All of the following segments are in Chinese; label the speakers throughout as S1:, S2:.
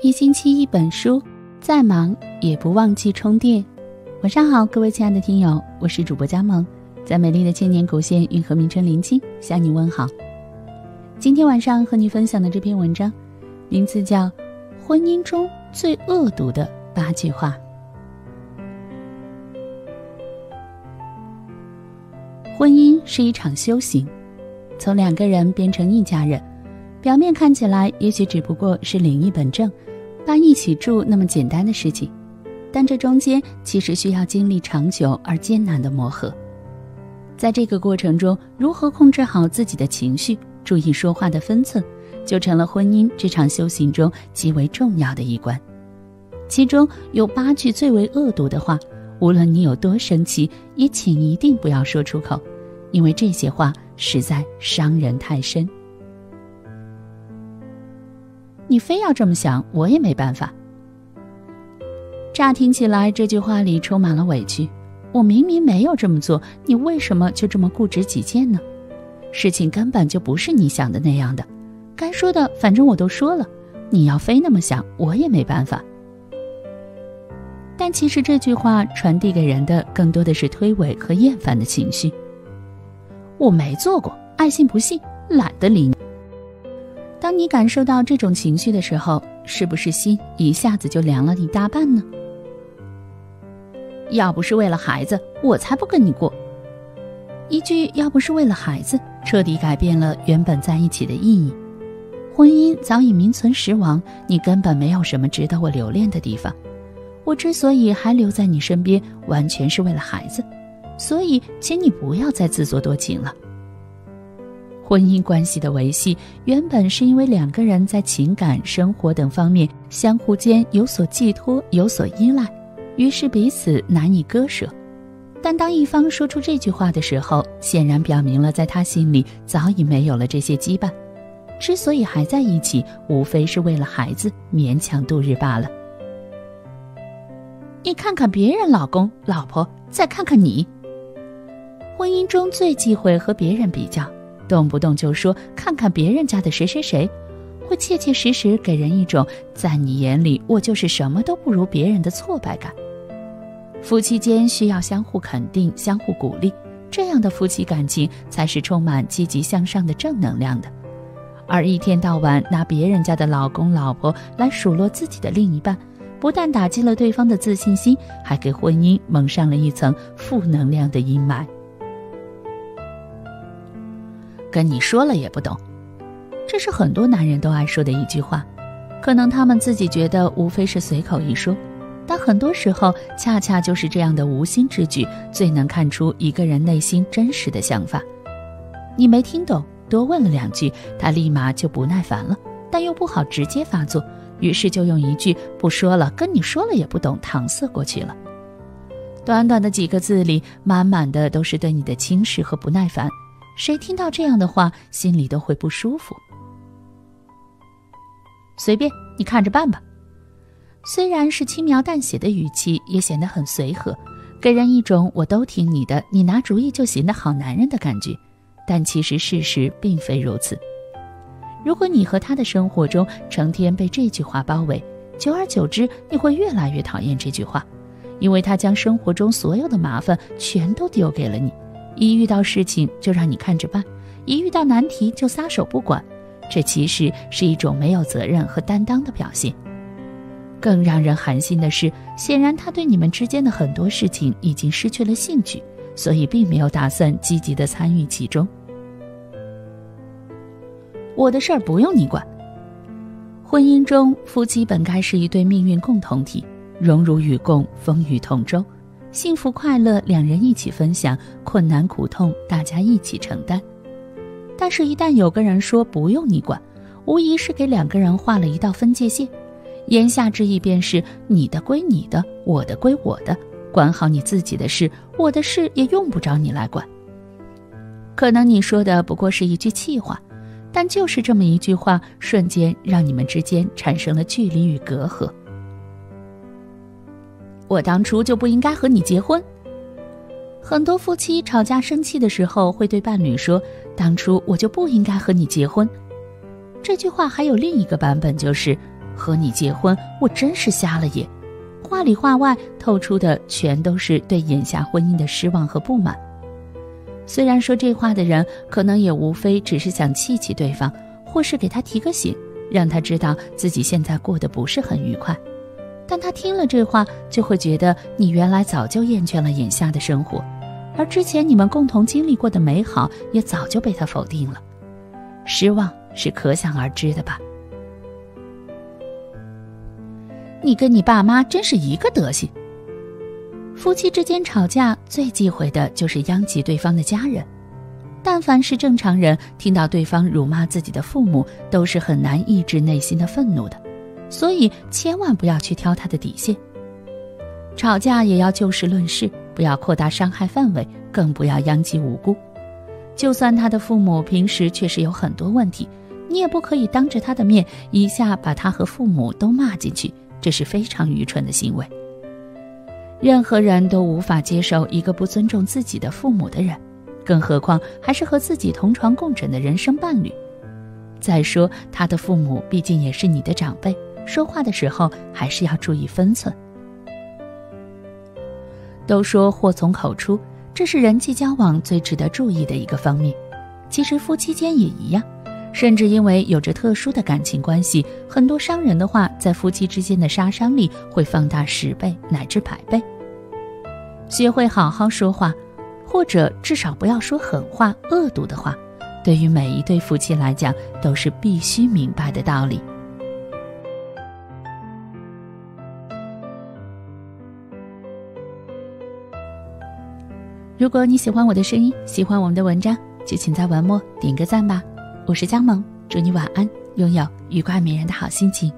S1: 一星期一本书，再忙也不忘记充电。晚上好，各位亲爱的听友，我是主播佳萌，在美丽的千年古县运河名城临清向你问好。今天晚上和你分享的这篇文章，名字叫《婚姻中最恶毒的八句话》。婚姻是一场修行，从两个人变成一家人。表面看起来也许只不过是领一本证，搬一起住那么简单的事情，但这中间其实需要经历长久而艰难的磨合。在这个过程中，如何控制好自己的情绪，注意说话的分寸，就成了婚姻这场修行中极为重要的一关。其中有八句最为恶毒的话，无论你有多生气，也请一定不要说出口，因为这些话实在伤人太深。你非要这么想，我也没办法。乍听起来，这句话里充满了委屈。我明明没有这么做，你为什么就这么固执己见呢？事情根本就不是你想的那样的。该说的，反正我都说了。你要非那么想，我也没办法。但其实这句话传递给人的更多的是推诿和厌烦的情绪。我没做过，爱信不信，懒得理你。当你感受到这种情绪的时候，是不是心一下子就凉了一大半呢？要不是为了孩子，我才不跟你过。一句“要不是为了孩子”，彻底改变了原本在一起的意义。婚姻早已名存实亡，你根本没有什么值得我留恋的地方。我之所以还留在你身边，完全是为了孩子。所以，请你不要再自作多情了。婚姻关系的维系，原本是因为两个人在情感、生活等方面相互间有所寄托、有所依赖，于是彼此难以割舍。但当一方说出这句话的时候，显然表明了在他心里早已没有了这些羁绊。之所以还在一起，无非是为了孩子，勉强度日罢了。你看看别人老公、老婆，再看看你，婚姻中最忌讳和别人比较。动不动就说看看别人家的谁谁谁，会切切实实给人一种在你眼里我就是什么都不如别人的挫败感。夫妻间需要相互肯定、相互鼓励，这样的夫妻感情才是充满积极向上的正能量的。而一天到晚拿别人家的老公老婆来数落自己的另一半，不但打击了对方的自信心，还给婚姻蒙上了一层负能量的阴霾。跟你说了也不懂，这是很多男人都爱说的一句话。可能他们自己觉得无非是随口一说，但很多时候恰恰就是这样的无心之举，最能看出一个人内心真实的想法。你没听懂，多问了两句，他立马就不耐烦了，但又不好直接发作，于是就用一句“不说了”，跟你说了也不懂，搪塞过去了。短短的几个字里，满满的都是对你的轻视和不耐烦。谁听到这样的话，心里都会不舒服。随便你看着办吧。虽然是轻描淡写的语气，也显得很随和，给人一种我都听你的，你拿主意就行的好男人的感觉。但其实事实并非如此。如果你和他的生活中成天被这句话包围，久而久之，你会越来越讨厌这句话，因为他将生活中所有的麻烦全都丢给了你。一遇到事情就让你看着办，一遇到难题就撒手不管，这其实是一种没有责任和担当的表现。更让人寒心的是，显然他对你们之间的很多事情已经失去了兴趣，所以并没有打算积极的参与其中。我的事儿不用你管。婚姻中，夫妻本该是一对命运共同体，荣辱与共，风雨同舟。幸福快乐，两人一起分享；困难苦痛，大家一起承担。但是，一旦有个人说不用你管，无疑是给两个人画了一道分界线。言下之意便是你的归你的，我的归我的，管好你自己的事，我的事也用不着你来管。可能你说的不过是一句气话，但就是这么一句话，瞬间让你们之间产生了距离与隔阂。我当初就不应该和你结婚。很多夫妻吵架生气的时候，会对伴侣说：“当初我就不应该和你结婚。”这句话还有另一个版本，就是：“和你结婚，我真是瞎了眼。话里话外透出的全都是对眼下婚姻的失望和不满。虽然说这话的人可能也无非只是想气气对方，或是给他提个醒，让他知道自己现在过得不是很愉快。但他听了这话，就会觉得你原来早就厌倦了眼下的生活，而之前你们共同经历过的美好也早就被他否定了。失望是可想而知的吧？你跟你爸妈真是一个德行。夫妻之间吵架最忌讳的就是殃及对方的家人。但凡是正常人，听到对方辱骂自己的父母，都是很难抑制内心的愤怒的。所以千万不要去挑他的底线。吵架也要就事论事，不要扩大伤害范围，更不要殃及无辜。就算他的父母平时确实有很多问题，你也不可以当着他的面一下把他和父母都骂进去，这是非常愚蠢的行为。任何人都无法接受一个不尊重自己的父母的人，更何况还是和自己同床共枕的人生伴侣。再说，他的父母毕竟也是你的长辈，说话的时候还是要注意分寸。都说祸从口出。这是人际交往最值得注意的一个方面，其实夫妻间也一样，甚至因为有着特殊的感情关系，很多伤人的话在夫妻之间的杀伤力会放大十倍乃至百倍。学会好好说话，或者至少不要说狠话、恶毒的话，对于每一对夫妻来讲都是必须明白的道理。如果你喜欢我的声音，喜欢我们的文章，就请在文末点个赞吧。我是江萌，祝你晚安，拥有愉快迷人的好心情。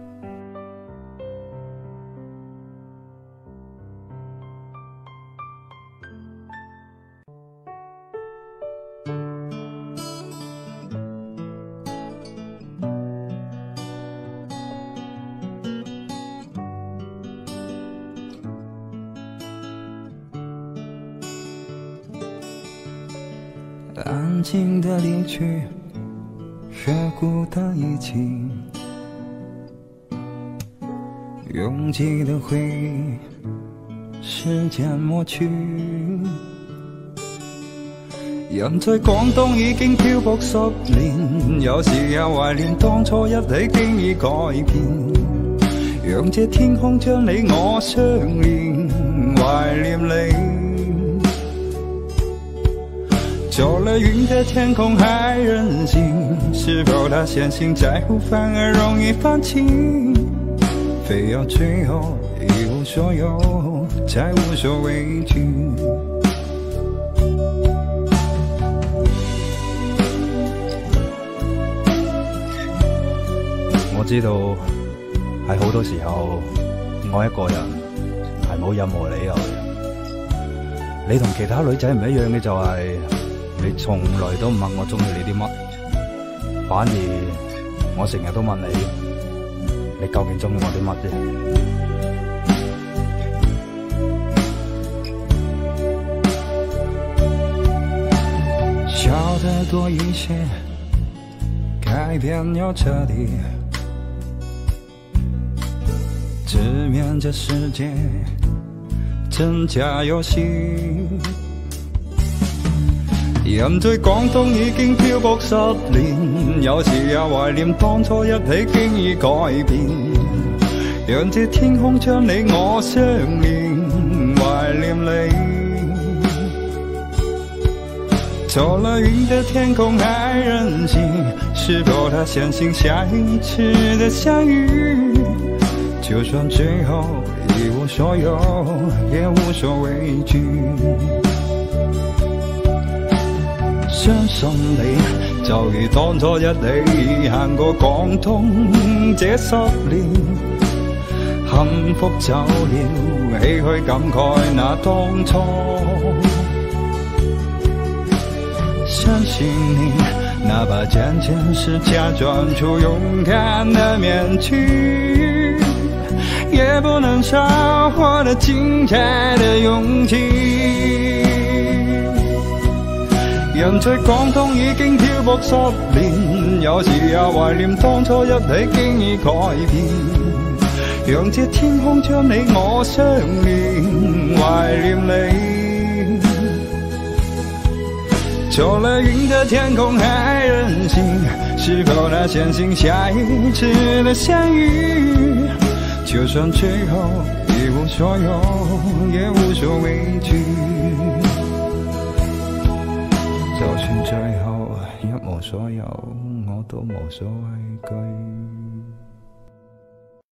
S2: 安静的离去，越孤单一起，拥挤的回忆，时间抹去。人在广东已经漂泊十年，有时也怀念当初一起经已改变，让这天空将你我相连，怀念你。走了云的天空还任性，是否他相信在乎反而容易放弃？非要最后一无所有，才无所畏惧。我知道喺好多时候，我一个人系冇任何理由。你同其他女仔唔一样嘅就系。你从来都唔问我中意你啲乜，反而我成日都问你，你究竟中意我啲乜啫？笑得多一些，改变要彻底，直面这世界，真假游戏。人在广东已经漂泊十年，有时也怀念当初一起经已改变。让这天空将你我相连，怀念你。走了云的天空还任性，是否他相信下一次的相遇？就算最后一无所有，也无所畏惧。相信你，就如当初一起行过广东这十年，幸福走了，唏嘘感慨那当初。相信你，哪怕渐渐是假装出勇敢的面具，也不能少我的精彩的勇气。人在广东已经漂泊十年，有时也怀念当初一起经已改变。让这天空将你我相连，怀念你。走了云的天空还任性，是否能相信下一次的相遇？就算最后一无所有，也无所畏惧。就算最后一无所有，我都无所畏惧。